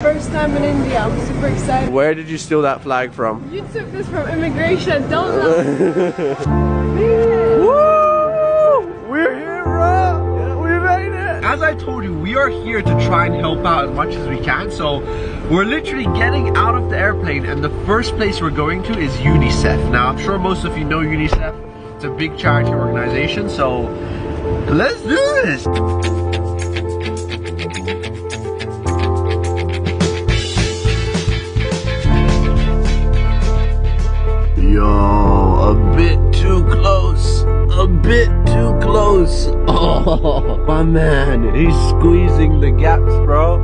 First time in India, I'm super excited. Where did you steal that flag from? You took this from immigration, don't lie. Woo! We're here, bro! We made it! As I told you, we are here to try and help out as much as we can. So we're literally getting out of the airplane and the first place we're going to is UNICEF. Now, I'm sure most of you know UNICEF. It's a big charity organization. So let's do this. Bit too close. Oh, my man, he's squeezing the gaps, bro.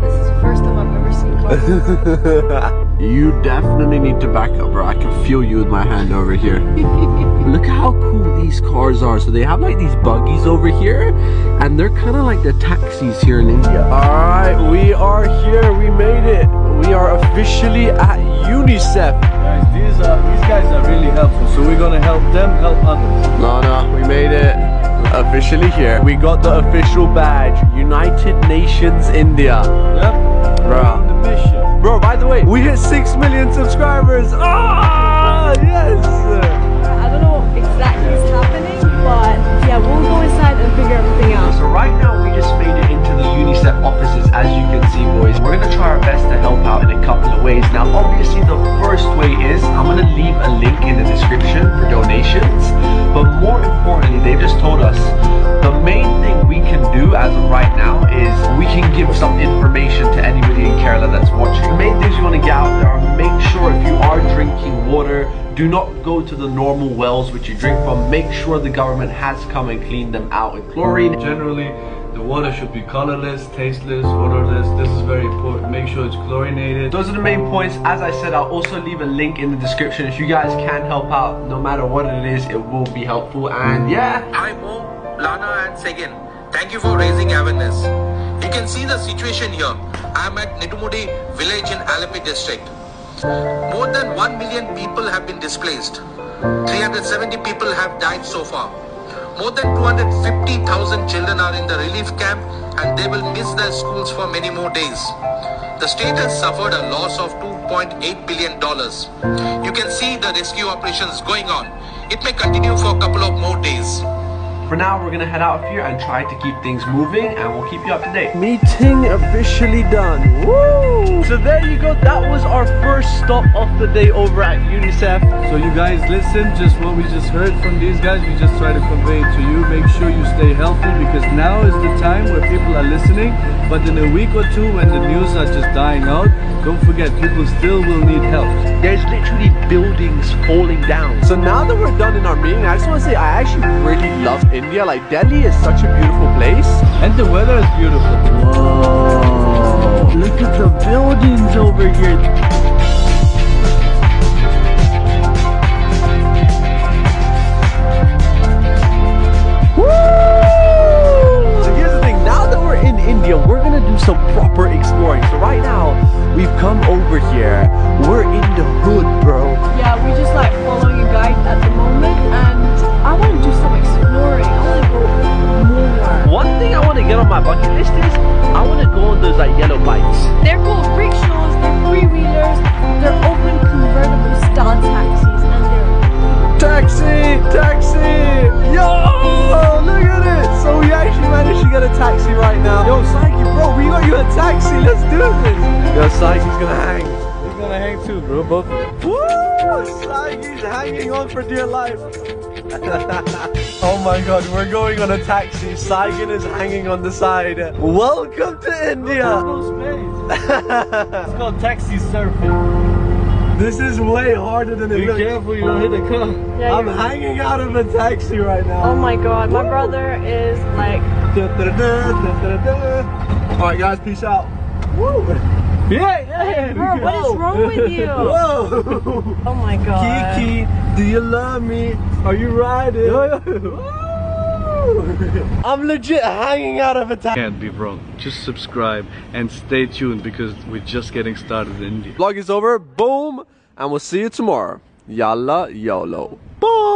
This is the first time I've ever seen. you definitely need to back up, bro. I can feel you with my hand over here. Look how cool these cars are. So they have like these buggies over here, and they're kind of like the taxis here in India. Alright, we are here. We made it. We are officially at UNICEF. Guys, these are these guys are really helpful. So we're gonna help them help others. No, no, we made it. Officially here. We got the official badge. United Nations India. Yep. Bro. On. Bro, by the way, we hit 6 million subscribers. Ah, yes. I don't know exactly what's happening, but yeah, we'll go inside and figure everything out. So right now we just made it into the UNICEF offices as you can see boys. We're gonna try our best to help out in a couple of ways. Now obviously the first way is I'm gonna leave a link in the description for donations. But more importantly, they've just told us the main thing we can do as of right now is we can give some information out there make sure if you are drinking water, do not go to the normal wells which you drink from. Make sure the government has come and cleaned them out with chlorine. Generally, the water should be colorless, tasteless, odorless. This is very important. Make sure it's chlorinated. Those are the main points. As I said, I'll also leave a link in the description. If you guys can help out, no matter what it is, it will be helpful. And yeah, Hi Mo, Lana and Segin. Thank you for raising awareness. You can see the situation here. I am at Nedumudi village in Alleppey district. More than 1 million people have been displaced. 370 people have died so far. More than 250,000 children are in the relief camp and they will miss their schools for many more days. The state has suffered a loss of $2.8 billion. You can see the rescue operations going on. It may continue for a couple of more days. For now, we're gonna head out of here and try to keep things moving, and we'll keep you up to date. Meeting officially done. Woo! So there you go. That was our first stop of the day over at UNICEF. So you guys listen, just what we just heard from these guys, we just try to convey it to you. Make sure you stay healthy because now is the time where people are listening. But in a week or two when the news are just dying out, don't forget people still will need help. There's literally buildings falling down. So now that we're done in our meeting, I just want to say I actually really love India. Like Delhi is such a beautiful place. And the weather is beautiful. Whoa! Look at the buildings over here. So here's the thing, now that we're in India, we're gonna do some proper exploring. So right now, we've come over here. Now. Yo, Saiki, bro, we got you a taxi. Let's do this. Yo, Saiki's gonna hang. We're gonna hang too, bro. Both of them. Woo! Saiki's hanging on for dear life. oh my god, we're going on a taxi. Saikin is hanging on the side. Welcome to India. No space. It's called taxi surfing. This is way harder than it Be looks. careful, you don't hit the car. yeah. I'm you're- hanging out of a taxi right now. Oh my god, my brother is like Alright guys, peace out. Woo! Yeah, yeah. Bro, what is wrong with you? Whoa! Oh my god. Kiki, do you love me? Are you riding? I'm legit hanging out of a taxi. Can't be wrong. Just subscribe and stay tuned because we're just getting started in India. Vlog is over. Boom. And we'll see you tomorrow. Yalla YOLO. Bye.